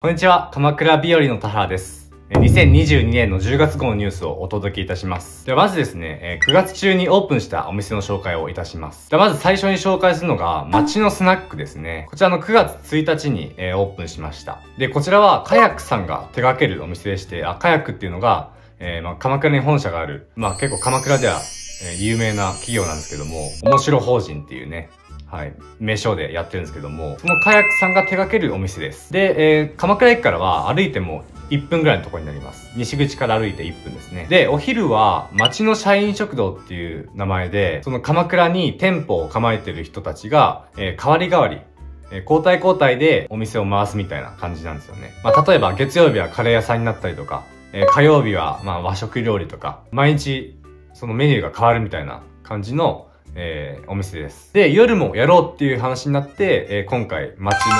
こんにちは、鎌倉日和の田原です。2022年の10月号のニュースをお届けいたします。ではまずですね、9月中にオープンしたお店の紹介をいたします。ではまず最初に紹介するのが、街のスナックですね。こちらの9月1日に、オープンしました。で、こちらはカヤックさんが手掛けるお店でして、あ、カヤックっていうのが、えーまあ、鎌倉に本社がある、まあ結構鎌倉では、え有名な企業なんですけども、面白法人っていうね、はい。名称でやってるんですけども、そのカヤックさんが手掛けるお店です。で、えー鎌倉駅からは歩いても1分ぐらいのとこになります。西口から歩いて1分ですね。で、お昼は町の社員食堂っていう名前で、その鎌倉に店舗を構えてる人たちが、えー代わり代わり、え交代交代でお店を回すみたいな感じなんですよね。まあ、例えば月曜日はカレー屋さんになったりとか、えー火曜日はまあ和食料理とか、毎日そのメニューが変わるみたいな感じの、えーお店です。で、夜もやろうっていう話になって、えー今回、街の、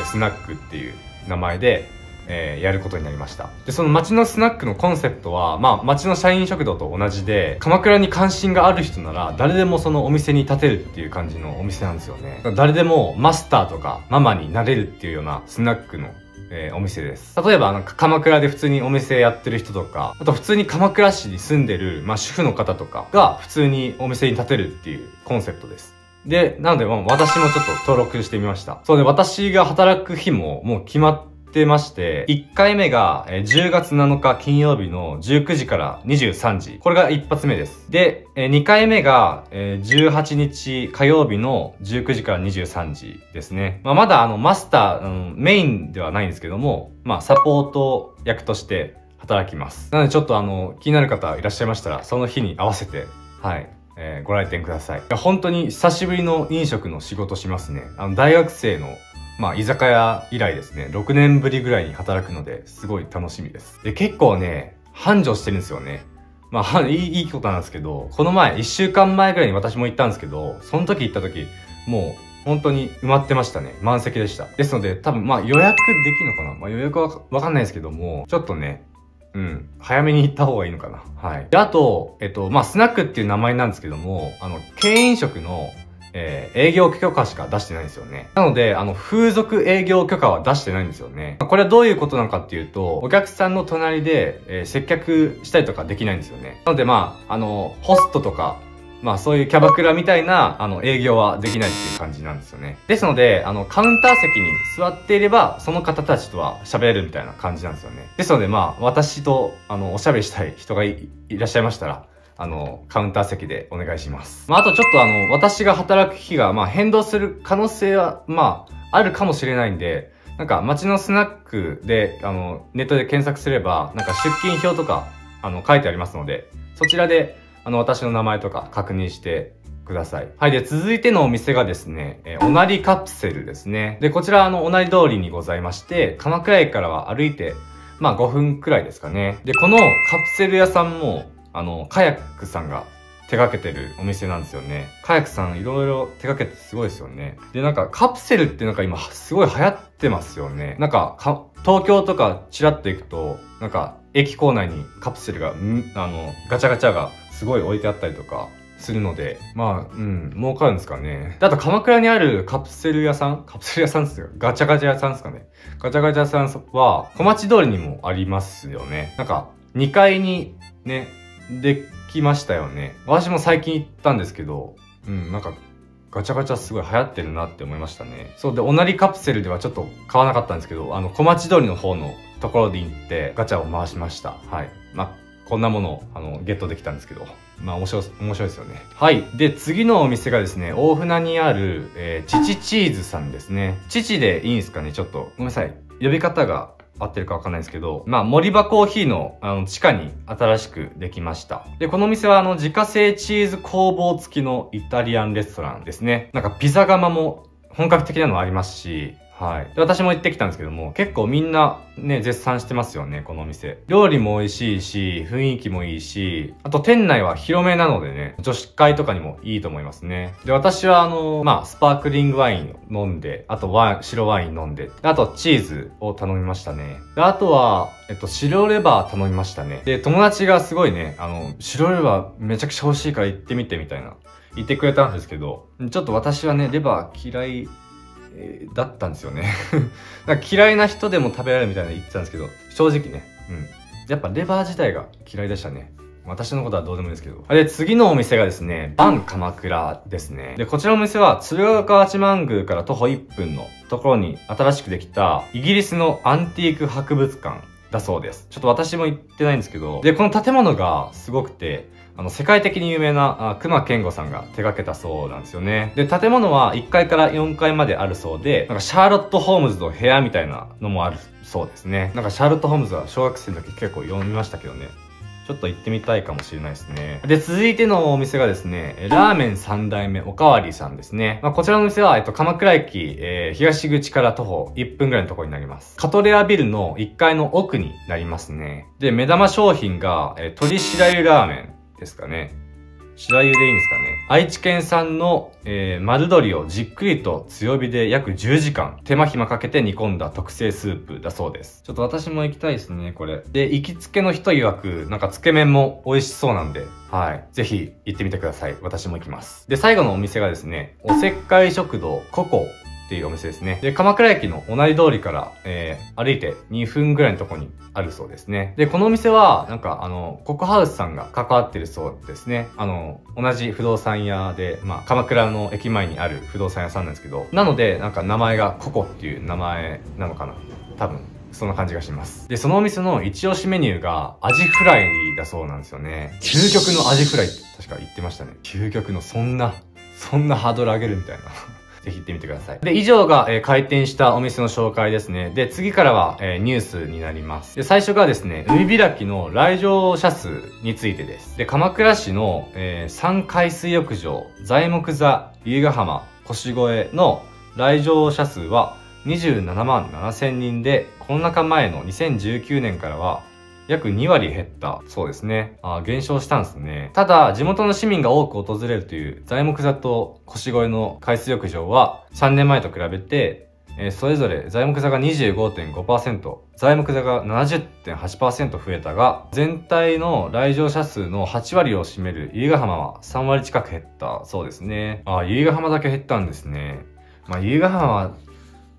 えースナックっていう名前で、えーやることになりました。で、その街のスナックのコンセプトは、まあ、街の社員食堂と同じで、鎌倉に関心がある人なら、誰でもそのお店に立てるっていう感じのお店なんですよね。誰でもマスターとかママになれるっていうようなスナックのえーお店です。例えば、なんか鎌倉で普通にお店やってる人とか、あと普通に鎌倉市に住んでる、まあ主婦の方とかが普通にお店に立てるっていうコンセプトです。で、なので、まあ私もちょっと登録してみました。そうで、私が働く日ももう決まってまして、1回目が10月7日金曜日の19時から23時。これが一発目です。で、2回目が18日火曜日の19時から23時ですね。まあ、まだあのマスター、あのメインではないんですけども、まあサポート役として働きます。なのでちょっとあの気になる方いらっしゃいましたら、その日に合わせて、はい。えーご来店ください。いや本当に久しぶりの飲食の仕事しますね。あの、大学生のまあ、居酒屋以来ですね、6年ぶりぐらいに働くので、すごい楽しみです。で、結構ね、繁盛してるんですよね。まあ、いい、いいことなんですけど、この前、1週間前ぐらいに私も行ったんですけど、その時行った時、もう、本当に埋まってましたね。満席でした。ですので、多分、まあ、予約できるのかな？まあ、予約はわかんないですけども、ちょっとね、うん。早めに行った方がいいのかな。はい。で、あと、えっと、まあ、スナックっていう名前なんですけども、あの、経営飲食の、えー営業許可しか出してないんですよね。なので、あの、風俗営業許可は出してないんですよね。これはどういうことなのかっていうと、お客さんの隣で、えー接客したりとかできないんですよね。なので、まあ、あの、ホストとか、まあそういうキャバクラみたいな、あの、営業はできないっていう感じなんですよね。ですので、あの、カウンター席に座っていれば、その方たちとは喋れるみたいな感じなんですよね。ですので、まあ、私と、あの、おしゃべりしたい人がいいらっしゃいましたら、あの、カウンター席でお願いします。まあ、あとちょっとあの、私が働く日が、まあ、変動する可能性は、まあ、あるかもしれないんで、なんか、街のスナックで、あの、ネットで検索すれば、なんか出勤表とか、あの、書いてありますので、そちらで、あの、私の名前とか確認してください。はい。で、続いてのお店がですね、えーおなりカプセルですね。で、こちら、あの、おなり通りにございまして、鎌倉駅からは歩いて、まあ5分くらいですかね。で、このカプセル屋さんも、あの、カヤックさんが手掛けてるお店なんですよね。カヤックさんいろいろ手掛けてすごいですよね。で、なんかカプセルってなんか今すごい流行ってますよね。なんか東京とかチラッと行くと、なんか駅構内にカプセルが、あの、ガチャガチャがすごい置いてあったりとか、するので、まあ、うん、儲かるんですかね。あと、鎌倉にあるカプセル屋さん？カプセル屋さんですよ。ガチャガチャ屋さんですかね。ガチャガチャ屋さんは、小町通りにもありますよね。なんか、2階にね、できましたよね。私も最近行ったんですけど、うん、なんか、ガチャガチャすごい流行ってるなって思いましたね。そうで、おなりカプセルではちょっと買わなかったんですけど、あの、小町通りの方のところで行って、ガチャを回しました。はい。まあ、こんなものを、あの、ゲットできたんですけど。まあ、面白い、面白いですよね。はい。で、次のお店がですね、大船にある、えー、チチチーズさんですね。父でいいんですかね？ちょっと、ごめんなさい。呼び方が合ってるかわかんないですけど、まあ、森場コーヒーの、あの、地下に新しくできました。で、このお店は、あの、自家製チーズ工房付きのイタリアンレストランですね。なんか、ピザ窯も本格的なのありますし、はい。で、私も行ってきたんですけども、結構みんなね、絶賛してますよね、このお店。料理も美味しいし、雰囲気もいいし、あと店内は広めなのでね、女子会とかにもいいと思いますね。で、私はあの、まあ、スパークリングワイン飲んで、あとワイン、白ワイン飲んで、であとチーズを頼みましたね。で、あとは、えっと、白レバー頼みましたね。で、友達がすごいね、あの、白レバーめちゃくちゃ欲しいから行ってみてみたいな。言ってくれたんですけど、ちょっと私はね、レバー嫌いだったんですよね なんか嫌いな人でも食べられるみたいな言ってたんですけど、正直ね、うん。やっぱレバー自体が嫌いでしたね。私のことはどうでもいいですけど。で、次のお店がですね、バン鎌倉ですね。で、こちらのお店は鶴岡八幡宮から徒歩1分のところに新しくできたイギリスのアンティーク博物館だそうです。ちょっと私も行ってないんですけど、で、この建物がすごくて、あの、世界的に有名な、あ熊健吾さんが手掛けたそうなんですよね。で、建物は1階から4階まであるそうで、なんかシャーロット・ホームズの部屋みたいなのもあるそうですね。なんかシャーロット・ホームズは小学生の時結構読みましたけどね。ちょっと行ってみたいかもしれないですね。で、続いてのお店がですね、ラーメン三代目おかわりさんですね。まあ、こちらのお店は、えっと、鎌倉駅、えー、東口から徒歩1分ぐらいのところになります。カトレアビルの1階の奥になりますね。で、目玉商品が、えー、鶏白湯ラーメンですかね。白湯でいいんですかね。愛知県産の、えー、丸鶏をじっくりと強火で約10時間、手間暇かけて煮込んだ特製スープだそうです。ちょっと私も行きたいですね、これ。で、行きつけの人曰く、なんかつけ麺も美味しそうなんで、はい。ぜひ行ってみてください。私も行きます。で、最後のお店がですね、おせっかい食堂ココっていうお店ですね。で、鎌倉駅のおなり通りから、えー、歩いて2分ぐらいのとこにあるそうですね。で、このお店は、なんか、あの、ココハウスさんが関わってるそうですね。あの、同じ不動産屋で、まあ、鎌倉の駅前にある不動産屋さんなんですけど、なので、なんか名前がココっていう名前なのかな。多分。そんな感じがします。で、そのお店の一押しメニューが、アジフライだそうなんですよね。究極のアジフライって確か言ってましたね。究極のそんな、そんなハードル上げるみたいな。ぜひ行ってみてください。で、以上が、えー、開店したお店の紹介ですね。で、次からは、えー、ニュースになります。で、最初がですね、海開きの来場者数についてです。で、鎌倉市の、えー、3海水浴場、材木座、由比ヶ浜、腰越の来場者数は27万7千人で、コロナ禍前の2019年からは約2割減った。そうですね。あ減少したんですね。ただ、地元の市民が多く訪れるという材木座と腰越の海水浴場は3年前と比べて、えー、それぞれ材木座が25.5%、材木座が70.8%増えたが、全体の来場者数の8割を占める由比ヶ浜は3割近く減った。そうですね。あ、由比ヶ浜だけ減ったんですね。まあ、由比ヶ浜は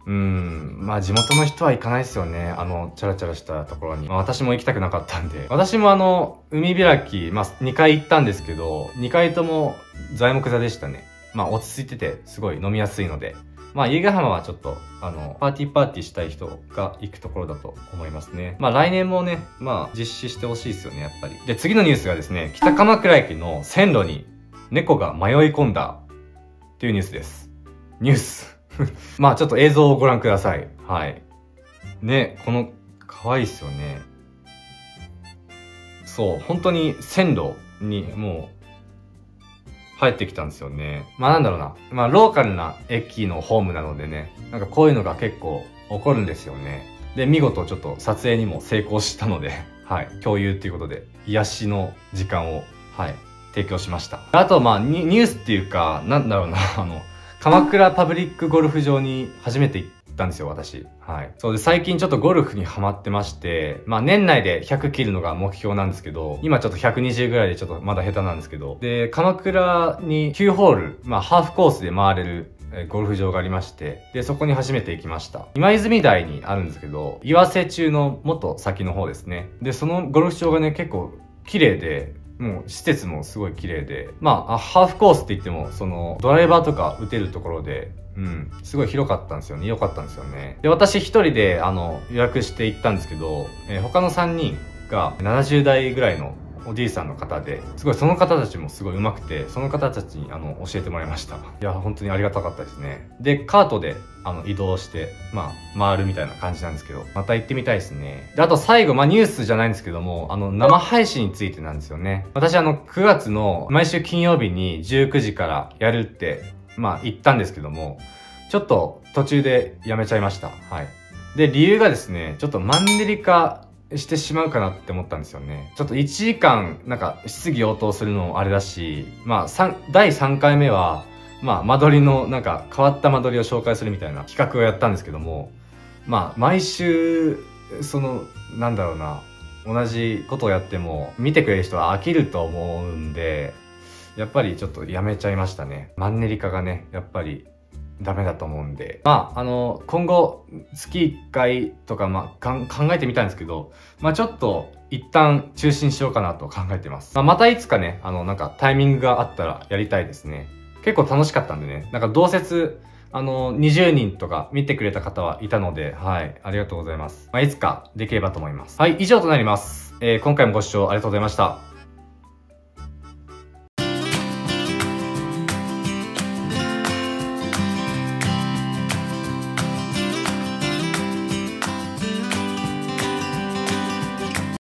うん、まあ地元の人は行かないですよね。あの、チャラチャラしたところに。まあ私も行きたくなかったんで。私もあの、海開き、まあ2回行ったんですけど、2回とも材木座でしたね。まあ落ち着いてて、すごい飲みやすいので。まあ、由比ヶ浜はちょっと、あの、パーティーパーティーしたい人が行くところだと思いますね。まあ、来年もね、まあ、実施してほしいですよね、やっぱり。で、次のニュースがですね、北鎌倉駅の線路に猫が迷い込んだというニュースです。ニュース。まあちょっと映像をご覧ください。はい。ね、この、可愛いっすよね。そう、本当に線路にもう、入ってきたんですよね。まあなんだろうな。まあローカルな駅のホームなのでね、なんかこういうのが結構起こるんですよね。で、見事ちょっと撮影にも成功したので、はい、共有っていうことで、癒しの時間を、はい、提供しました。あと、まあニュースっていうか、なんだろうな、あの、鎌倉パブリックゴルフ場に初めて行ったんですよ、私。はい。そうで、最近ちょっとゴルフにハマってまして、まあ年内で100切るのが目標なんですけど、今ちょっと120ぐらいでちょっとまだ下手なんですけど、で、鎌倉に9ホール、まあハーフコースで回れるゴルフ場がありまして、で、そこに初めて行きました。今泉台にあるんですけど、岩瀬中の元先の方ですね。で、そのゴルフ場がね、結構綺麗で、もう施設もすごい綺麗で、まあ、ハーフコースって言っても、その、ドライバーとか打てるところで、うん、すごい広かったんですよね。良かったんですよね。で、私一人で、あの、予約して行ったんですけど、えー、他の3人が70代ぐらいのおじいさんの方で、すごいその方たちもすごい上手くて、その方たちにあの教えてもらいました。いや、本当にありがたかったですね。で、カートであの移動して、まあ、回るみたいな感じなんですけど、また行ってみたいですね。で、あと最後、まあニュースじゃないんですけども、あの、生配信についてなんですよね。私あの、9月の毎週金曜日に19時からやるって、まあ言ったんですけども、ちょっと途中でやめちゃいました。はい。で、理由がですね、ちょっとマンネリ化してしまうかなって思ったんですよね。ちょっと1時間、なんか、質疑応答するのもあれだし、まあ3、第3回目は、まあ、間取りの、なんか、変わった間取りを紹介するみたいな企画をやったんですけども、まあ、毎週、その、なんだろうな、同じことをやっても、見てくれる人は飽きると思うんで、やっぱりちょっとやめちゃいましたね。マンネリ化がね、やっぱりダメだと思うんで。まあ、あの、今後、月1回とか、まあ、考えてみたんですけど、まあちょっと、一旦中止にしようかなと考えてます。まあ、またいつかね、あの、なんかタイミングがあったらやりたいですね。結構楽しかったんでね。なんか同説、あの、20人とか見てくれた方はいたので、はい、ありがとうございます。まあ、いつかできればと思います。はい、以上となります。えー、今回もご視聴ありがとうございました。